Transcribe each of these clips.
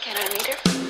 Can I meet her?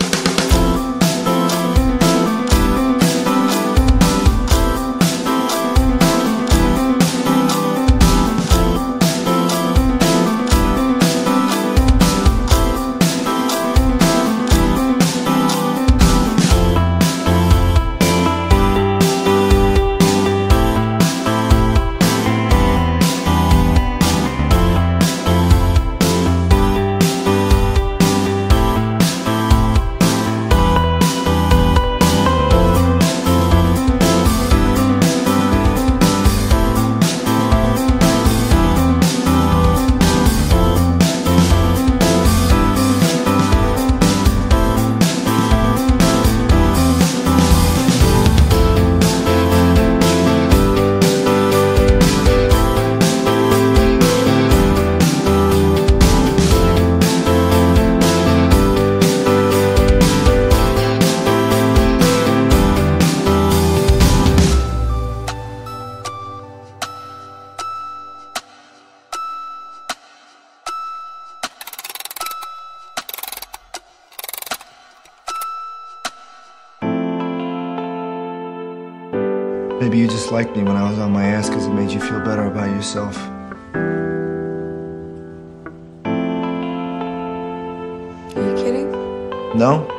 Maybe you just liked me when I was on my ass because it made you feel better about yourself. Are you kidding? No?